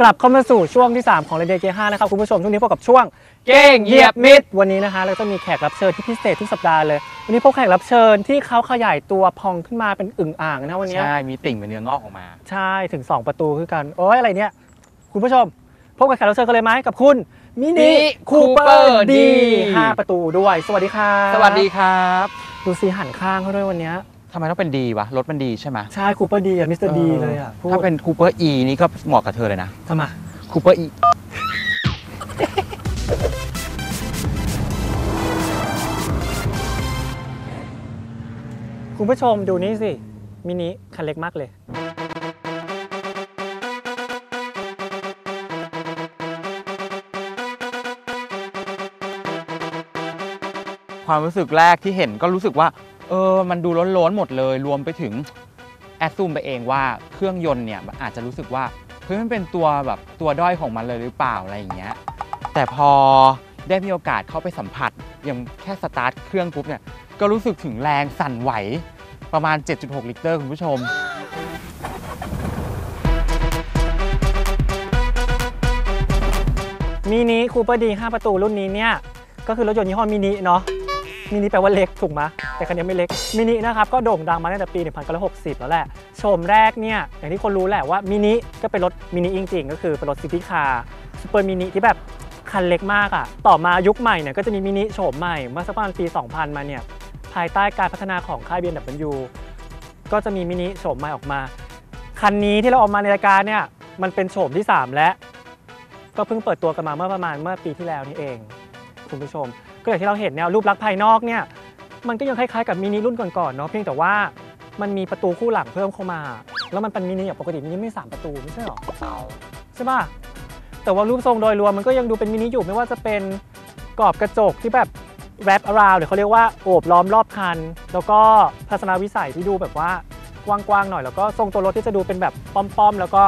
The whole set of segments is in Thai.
กลับเข้ามาสู่ช่วงที่ 3 ของเรเดียเก5นะครับ คุณผู้ชมช่วงนี้พบกับช่วงเก้งเหยียบมิดวันนี้นะคะเราจะมีแขกรับเชิญที่พิเศษทุกสัปดาห์เลย วันนี้พบแขกรับเชิญที่เขาขยายตัวพองขึ้นมาเป็นอึ่งอ่างนะวันนี้ใช่มีติ่งเป็นเนื้องอกออกมา ใช่ถึง 2 ประตูคือกันโอ้ยอะไรเนี่ยคุณผู้ชม พบกับแขกรับเชิญกันเลยไหมกับคุณมินิมิคูเปอ Cooper ร์ D ดีห้าประตูด้วย สวัสดีค่ะสวัสดีครับ ดูสีหันข้างเขาด้วยวันนี้ ทำไมต้องเป็น D วะรถมันดีใช่ไหมใช่ Cooper D อะมิสเตอร์ดีเลยอะพูดถ้าเป็น Cooper E นี่ก็เหมาะกับเธอเลยนะทำไมคูเปอร์อีคุณผู้ชมดูนี่สิ มินิคันเล็กมากเลย ความรู้สึกแรกที่เห็นก็รู้สึกว่า เออมันดูล้นๆหมดเลยรวมไปถึงassume ไปเองว่าเครื่องยนต์เนี่ยอาจจะรู้สึกว่าเฮ้ยมันเป็นตัวแบบตัวด้อยของมันเลยหรือเปล่าอะไรอย่างเงี้ยแต่พอได้มีโอกาสเข้าไปสัมผัสอย่างแค่สตาร์ทเครื่องปุ๊บเนี่ยก็รู้สึกถึงแรงสั่นไหวประมาณ 7.6 ริกเตอร์คุณผู้ชม Mini Cooper D 5ประตูรุ่นนี้เนี่ย ก็คือรถยนต์ยี่ห้อมินิเนาะ มินิแปลว่าเล็กถูกไหมแต่คันนี้ไม่เล็กมินินะครับก็โด่งดังมาตั้งแต่ปี 1960 แล้วแหละโฉมแรกเนี่ยอย่างที่คนรู้แหละว่ามินิก็เป็นรถมินิจริงๆก็คือเป็นรถ city car supermini ที่แบบคันเล็กมากอะ่ะต่อมายุคใหม่เนี่ยก็จะมีมินิโฉมใหม่เมื่อสักประมาณปี 2000 มาเนี่ยภายใต้การพัฒนาของค่าย BMW ก็จะมีมินิโฉมใหม่ออกมา คันนี้ที่เราออกมาในรายการเนี่ยมันเป็นโฉมที่ 3 แล้วก็เพิ่งเปิดตัวกันมาเมื่อประมาณเมื่อปีที่แล้วนี่เอง คุณผู้ชม ก็อย่างที่เราเห็นเนี่ยรูปลักษณ์ภายนอกเนี่ยมันก็ยังคล้ายๆกับมินิรุ่นก่อนๆเนาะเพียงแต่ว่ามันมีประตูคู่หลังเพิ่มเข้ามา แล้วมันเป็นมินิอะปกติมินิไม่สามประตูไม่ใช่หรอใช่ป่ะแต่ว่ารูปทรงโดยรวมมันก็ยังดูเป็นมินิอยู่ไม่ว่าจะเป็นกรอบกระจกที่แบบแรป around หรือเขาเรียกว่าโอบล้อมรอบคัน แล้วก็ทัศนวิสัยที่ดูแบบว่ากว้างๆหน่อย แล้วก็ทรงตัวรถที่จะดูเป็นแบบป้อมๆแล้วก็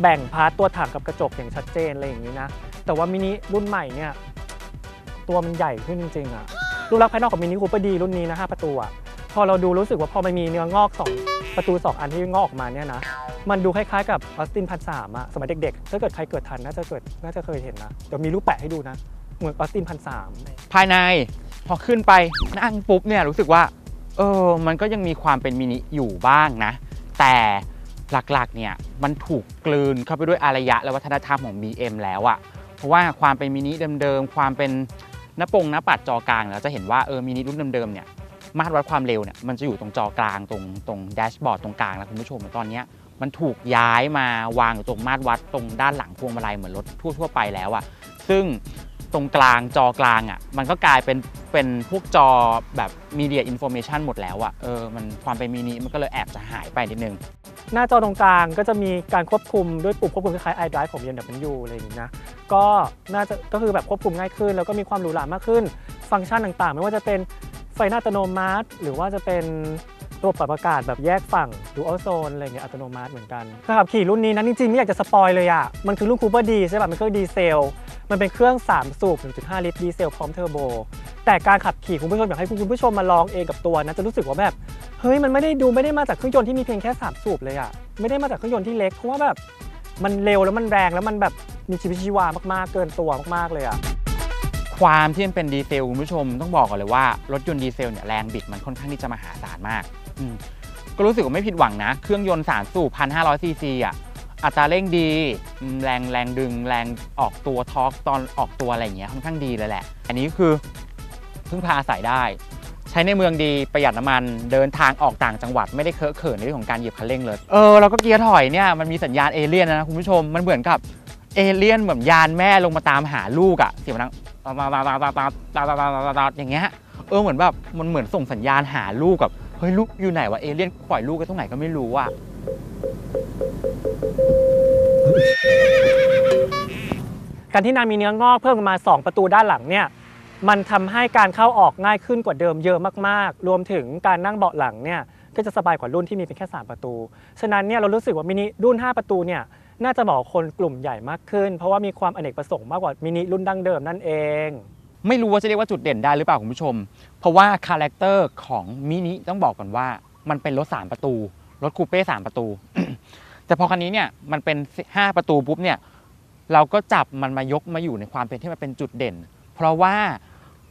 แบ่ง part ตัวถังกับกระจกอย่างชัดเจนอะไรอย่างนี้นะแต่ว่ามินิรุ่นใหม่เนี่ย ตัวมันใหญ่ขึ้นจริงๆอะรูปลักษณ์ภายนอกของ Mini Cooper D รุ่นนี้นะ5ประตูอะพอเราดูรู้สึกว่าพอมันมีเนื้องอก2ประตู 2 อันที่งอกออกมาเนี่ยนะ มันดูคล้ายๆกับออสตินพันสามอะสมัยเด็กๆ ถ้าเกิดใครเกิดทันน่าจะเกิดน่าจะเคยเห็นนะ เดี๋ยวมีรูปแปะให้ดูนะ เหมือนออสตินพันสามภายในพอขึ้นไปนั่งปุ๊บเนี่ยรู้สึกว่าเออมันก็ยังมีความเป็นมินิอยู่บ้างนะ แต่หลักๆเนี่ยมันถูกกลืนเข้าไปด้วยอารยะและวัฒนธรรมของ BM แล้วอะเพราะว่าความเป็นมินิเดิมๆ ความเป็น หน้าปงหน้าปัดจอกลางเราจะเห็นว่าเออมินิรุ่นเดิมๆเนี่ยมาตรวัดความเร็วเนี่ยมันจะอยู่ตรงจอกลางตรงตรงแดชบอร์ดตรงกลางแล้วคุณผู้ชมตอนนี้มันถูกย้ายมาวางอยู่ตรงมาตรวัดตรงด้านหลังพวงมาลัยเหมือนรถทั่ว ๆ ไปแล้วอะซึ่งตรงกลางจอกลางอะมันก็กลายเป็นเป็นพวกจอแบบmedia information หมดแล้วอะเออมันความเป็นมินิมันก็เลยแอบจะหายไปนิดนึง หน้าจอตรงกลางก็จะมีการควบคุมด้วยปุ่มควบคุมคล้ายๆ iDrive ของ BMW อะไรอย่างนี้นะก็น่าจะก็คือแบบควบคุมง่ายขึ้น แล้วก็มีความหรูหรามากขึ้น ฟังก์ชันต่างๆ ไม่ว่าจะเป็นไฟหน้าอัตโนมัติ หรือว่าจะเป็น ระบบปรับอากาศแบบแยกฝั่ง Dual Zone อะไรเงี้ยอัตโนมัติเหมือนกันขับขี่รุ่นนี้นะจริงๆไม่อยากจะ spoil เลยอะมันคือรุ่น Cooper D ใช่ป่ะมันเครื่องดีเซลมันเป็นเครื่อง 3 สูบ 1.5 ลิตรดีเซลพร้อมเทอร์โบ แต่การขับขี่คุณผู้ชมอยากให้คุณผู้ชมมาลองเองกับตัวนะ จะรู้สึกว่าแบบ เฮ้ย มันไม่ได้ดูไม่ได้มาจากเครื่องยนต์ที่มีเพียงแค่ 3 สูบเลยอะไม่ได้มาจากเครื่องยนต์ที่เล็ก เพราะว่าแบบมันเร็วแล้วมันแรงแล้วมันแบบมีชีวิตชีวามากๆ เกินตัวมากๆเลยอะความที่มันเป็นดีเซลคุณผู้ชมต้องบอกก่อนเลยว่ารถยนต์ดีเซลเนี่ยแรงบิดมันค่อนข้างที่จะมหาศาลมาก ก็รู้สึกว่าไม่ผิดหวังนะ เครื่องยนต์3สูบ1,500ซีซีอะอัตราเร่งดี แรงแรงดึงแรงออกตัว torque ตอนออกตัวอะไรอย่างเงี้ยค่อนข้างดีเลยแหละ อันนี้คือพึ่งพาอาศัยได้ ใช้ในเมืองดีประหยัดน้ำมันเดินทางออกต่างจังหวัดไม่ได้เคอะเขินในเรื่องของการเหยียบคันเร่งเลยเออแล้วก็เกียร์ถอยเนี่ยมันมีสัญญาณเอเลี่ยนนะคุณผู้ชมมันเหมือนกับเอเลี่ยนเหมือนยานแม่ลงมาตามหาลูกอะเสียงมันดังตาตาตาตาตาตาตาตาตาตาตาอย่างเงี้ยเออเหมือนแบบมันเหมือนส่งสัญญาณหาลูกกับ เฮ้ยลูกอยู่ไหนวะเอเลี่ยนปล่อยลูกกันตรงไหนก็ไม่รู้อะการที่นางมีเนื้องอกเพิ่มมา 2 ประตูด้านหลังเนี่ยมันทำให้การเข้าออกง่ายขึ้นกว่าเดิมเยอะมากๆ รวมถึงการนั่งเบาะหลังเนี่ยก็จะสบายกว่ารุ่นที่มีเพียงแค่ 3 ประตู ฉะนั้นเนี่ยเรารู้สึกว่ามินิรุ่น 5 ประตูเนี่ยน่าจะเหมาะคนกลุ่มใหญ่มากขึ้น เพราะว่ามีความอเนกประสงค์มากกว่ามินิรุ่นดั้งเดิมนั่นเอง ไม่รู้ว่าจะเรียกว่าจุดเด่นได้หรือเปล่าคุณผู้ชม เพราะว่า character ของมินิต้องบอกก่อนว่ามันเป็นรถ 3 ประตู รถคูเป้3ประตู แต่พอคันนี้เนี่ยมันเป็น 5 ประตูปุ๊บเนี่ยเราก็จับมันมายกมาอยู่ในความเป็นที่มันเป็นจุดเด่น เพราะว่า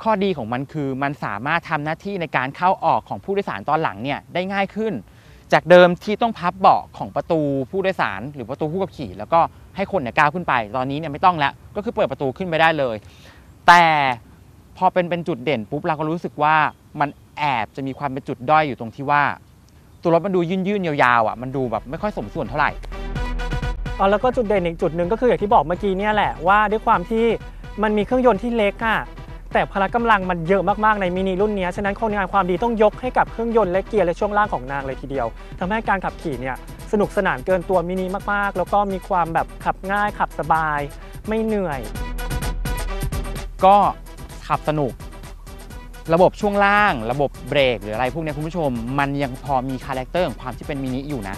ข้อดีของมันคือมันสามารถทำหน้าที่ในการเข้าออกของผู้โดยสารตอนหลังเนี่ยได้ง่ายขึ้น จากเดิมที่ต้องพับเบาะของประตูผู้โดยสาร หรือประตูผู้ขับขี่ แล้วก็ให้คนเนี่ยก้าวขึ้นไป ตอนนี้เนี่ยไม่ต้องแล้วก็คือเปิดประตูขึ้นไปได้เลย แต่พอเป็นเป็นจุดเด่นปุ๊บเราก็รู้สึกว่ามันแอบจะมีความเป็นจุดด้อยอยู่ตรงที่ว่า ตัวรถมันดูยื่นยื่นๆยาวๆอะมันดูแบบไม่ค่อยสมส่วนเท่าไหร่อ๋อแล้วก็จุดเด่นอีกจุดหนึ่งก็คืออย่างที่บอกเมื่อกี้เนี่ยแหละว่าด้วยความที่มันมีเครื่องยนต์ที่เล็กอะแต่พละกำลังมันเยอะมากๆในมินิรุ่นเนี้ยฉะนั้นคนงานความดีต้องยกให้กับเครื่องยนต์และเกียร์และช่วงล่างของนางเลยทีเดียวทำให้การขับขี่เนี่ยสนุกสนานเกินตัวมินิมากๆ แล้วก็มีความแบบขับง่ายขับสบาย ไม่เหนื่อย ก็ขับสนุก ระบบช่วงล่าง ระบบเบรกหรืออะไรพวกนี้คุณผู้ชม มันยังพอมี character ของความที่เป็นมินิอยู่นะ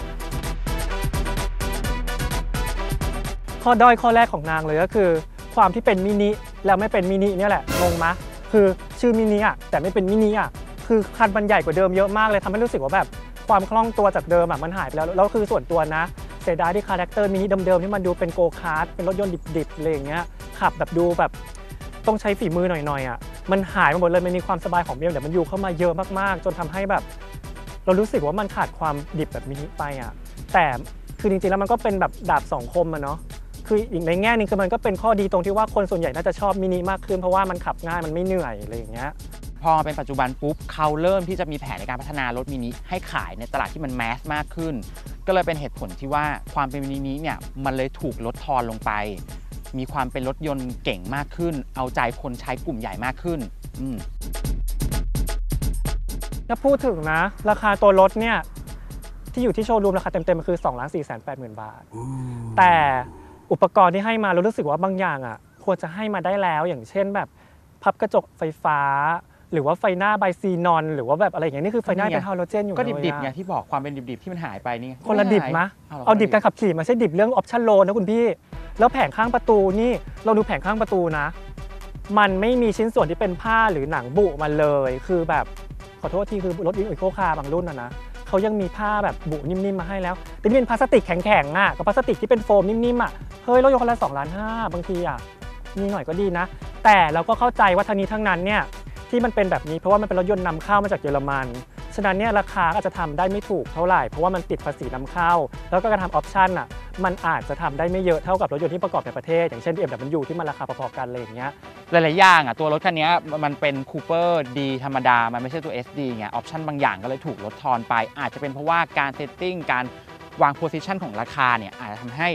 ข้อด้อยข้อแรกของนางเลยก็คือ ความที่เป็นมินิแล้วไม่เป็นมินิเนี่ยแหละงงมะคือชื่อมินิอะแต่ไม่เป็นมินิอะคือคันมันใหญ่กว่าเดิมเยอะมากเลยทำให้รู้สึกว่าแบบความคล่องตัวจากเดิมอะมันหายไปแล้วแล้วคือส่วนตัวนะเสียดายที่ character มินิเดิมๆที่มันดูเป็นโกคาร์ทเป็นรถยนต์ดิบๆอะไรอย่างเงี้ยขับแบบดูแบบ ต้องใช้ฝีมือหน่อยๆอะมันหายไปหมดเลยมันมีความสบายของเบลแต่มันอยู่เข้ามาเยอะมากๆ จนทำให้แบบ เรารู้สึกว่ามันขาดความดิบแบบมินิไปอะแต่คือจริงๆแล้วมันก็เป็นแบบดาบสองคมอะเนาะคืออีกในแง่นึงคือมันก็เป็นข้อดีตรงที่ว่าคนส่วนใหญ่น่าจะชอบมินิมากขึ้นเพราะว่ามันขับง่ายมันไม่เหนื่อยอะไรอย่างเงี้ยพอเป็นปัจจุบันปุ๊บเขาเริ่มที่จะมีแผนในการพัฒนารถมินิให้ขายในตลาดที่มันแมสมากขึ้น ก็เลยเป็นเหตุผลที่ว่าความเป็นมินิเนี่ยมันเลยถูกลดทอนลงไป มีความเป็นรถยนต์เก่งมากขึ้น เอาใจคนใช้กลุ่มใหญ่มากขึ้นอืมถ้าพูดถึงนะ ราคาตัวรถเนี่ยที่อยู่ที่โชว์รูมราคาเต็มๆมันคือ2 4 8 0 0 0 0 บาท แต่อุปกรณ์ที่ให้มาเรารู้สึกว่าบางอย่างอะควรจะให้มาได้แล้วอย่างเช่นแบบพับกระจกไฟฟ้า หรือว่าไฟหน้า bi-xenon หรือว่าแบบอะไรอย่างเงี้ยนี่คือไฟหน้าก็นี่ไงเป็นฮาโลเจนอยู่ก็เลยดิบๆไงอะที่บอกความเป็นดิบๆที่มันหายไปนี่ไงคนละดิบมะ เราเอาดิบการขับขี่มาใช่ดิบเรื่อง option โลนะคุณพี่ แล้วแผงข้างประตูนี่เราดูแผงข้างประตูนะ มันไม่มีชิ้นส่วนที่เป็นผ้าหรือหนังบุมาเลย คือแบบขอโทษทีคือรถ eco car บางรุ่นนะนะเขายังมีผ้าแบบบุนิ่มๆมาให้แล้วแต่นี่เป็นพลาสติกแข็งๆอะกับพลาสติกที่เป็นโฟมนิ่มๆอะเฮ้ยรถยนต์คนละ2ล้านห้าบางทีอะมีหน่อยก็ดีนะ แต่เราก็เข้าใจว่าทั้งนี้ทั้งนั้นเนี่ยที่มันเป็นแบบนี้เพราะว่ามันเป็นรถยนต์นำเข้ามาจากเยอรมัน ฉะนั้นเนี่ยราคาก็อาจจะทำได้ไม่ถูกเท่าไหร่ เพราะว่ามันติดภาษีนำเข้า แล้วก็การทำออปชั่นอะ มันอาจจะทำได้ไม่เยอะเท่ากับรถยนต์ที่ประกอบในประเทศ อย่างเช่น BMW ที่มันราคาพอๆกันอะไรอย่างเงี้ยหลายๆอย่างอะตัวรถคันนี้มันเป็น Cooper D ธรรมดา มันไม่ใช่ตัว SD ไง option บางอย่างก็เลยถูกลดทอนไป อาจจะเป็นเพราะว่าการ setting การวาง position ของราคาเนี่ยอาจจะทำให้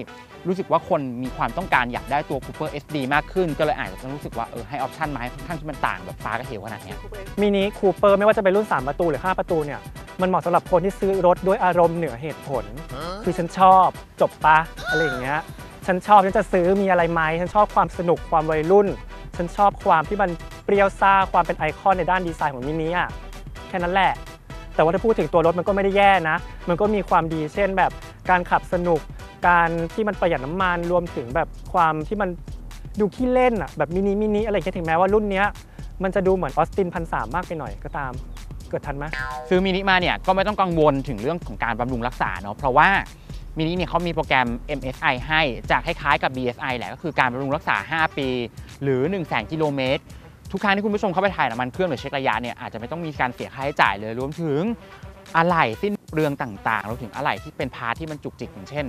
รู้สึกว่าคนมีความต้องการอยากได้ตัวคูเปอร์ SD มากขึ้น ก็เลยอาจจะรู้สึกว่าเออให้ option มาให้ค่อนข้างที่มันต่างแบบฟ้ากับเหวขนาดเนี้ย Mini Cooper ไม่ว่าจะเป็นรุ่น 3 ประตูหรือ 5 ประตูเนี่ย มันเหมาะสำหรับคนที่ซื้อรถด้วยอารมณ์เหนือเหตุผล คือฉันชอบจบปะอะไรอย่างเงี้ยฉันชอบฉันจะซื้อมีอะไรไหมฉันชอบความสนุกความวัยรุ่น ฉันชอบความที่มันเปรี้ยวซ่าความเป็นไอคอนในด้านดีไซน์ของมินิอะแค่นั้นแหละ แต่ว่าถ้าพูดถึงตัวรถมันก็ไม่ได้แย่นะ มันก็มีความดีเช่นแบบการขับสนุกการที่มันประหยัดน้ำมันรวมถึงแบบความที่มันดูขี้เล่นอะแบบมินิมินิอะไรอย่างเงี้ยถึงแม้ว่ารุ่นเนี้ยมันจะดูเหมือนออสตินพันสามมากไปหน่อยก็ตาม เกิดทันไหมซื้อมินิมาเนี่ยก็ไม่ต้องกังวลถึงเรื่องของการบำรุงรักษาเนาะเพราะว่ามินิเนี่ยเขามีโปรแกรม MSI ให้จะคล้ายๆกับ BSI แหละก็คือการบำรุงรักษา 5 ปี หรือ 100000 กิโลเมตรทุกครั้งที่คุณผู้ชมเข้าไปถ่ายน้ำมันเครื่องหรือเช็คระยะเนี่ยอาจจะไม่ต้องมีการเสียค่าใช้จ่ายเลยรวมถึงอะไหล่สิ้นเปลืองต่างๆรวมถึงอะไหล่ที่เป็น part ที่มันจุกจิกอย่างเช่น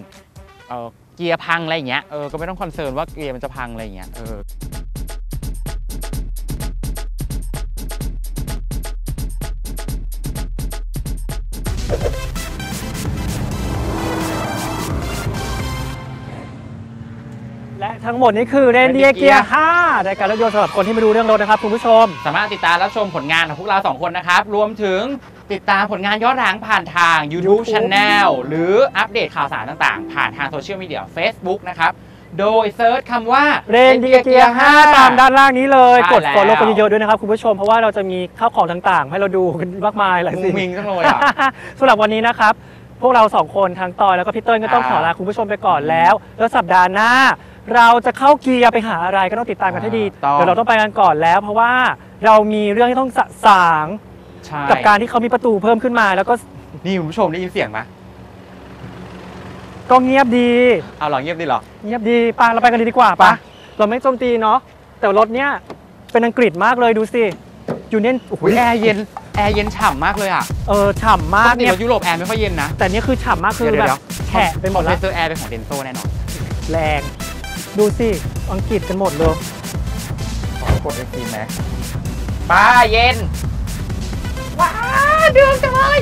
เกียร์พังอะไรอย่างเงี้ยเออก็ไม่ต้อง concern ว่าเกียร์มันจะพังอะไรอย่างเงี้ยเออ ทั้งหมดนี้คือเรนเดีย Reindeer เกียร์5รายการรถยนต์สำหรับคนที่ไม่รู้เรื่องรถนะครับคุณผู้ชม สามารถติดตามรับชมผลงานของพวกเรา 2 คนนะครับ รวมถึงติดตามผลงานย้อนหลังผ่านทาง YouTube YouTube Channel หรืออัปเดตข่าวสารต่างๆ ผ่านทางโซเชียลมีเดีย Facebook นะครับ โดยเซิร์ชคำว่าเรนเดียเกียร์5ตามด้านล่างนี้เลยใช่กดแล้ว follow กันเยอะๆด้วยนะครับคุณผู้ชมเพราะว่าเราจะมีข้าวของต่างๆ ให้เราดูกันมากมายหลายมุสิ่งงมิงจังเลยอะสำหรับวันนี้นะครับพวกเราสองคนทางตอยแล้วก็พี่เติ้ลก็ต้องอ่าขอลาคุณผู้ชมไปก่อนแล้ว แล้วสัปดาห์หน้า เราจะเข้าเกียร์ไปหาอะไรก็ต้องติดตามกันให้ดีต้อง เดี๋ยวเราต้องไปกันก่อนแล้ว เพราะว่าเรามีเรื่องที่ต้องสะสางใช่กับการที่เขามีประตูเพิ่มขึ้นมา แล้วก็นี่คุณผู้ชมได้ยินเสียงไหมก็เงียบดี เอาเหรอ เงียบดีเหรอเงียบดีไปเราไปกันเลยดีกว่าไปปะเราไม่โจมตีเนาะแต่รถเนี้ยเป็นอังกฤษมากเลยดูสิยูเนียนโอ้โหอุ๊ยแอร์เย็นแอร์เย็นฉ่ำมากเลยอะเออฉ่ำปมากกติเนี่ยรถยุโรปแอร์ไม่ค่อยเย็นนะ แต่เนี่ยคือฉ่ำมากคือเดี๋ยวแบเดี๋ยวบแฉะไปหมดคอแล้มวเพรสเซอร์แอร์เป็นของเดนโซแน่นอน แรง ดูสิ อังกฤษกันหมดเลยขอกดไอซีแม็กป้าเย็น ว้าเดือดจังเลย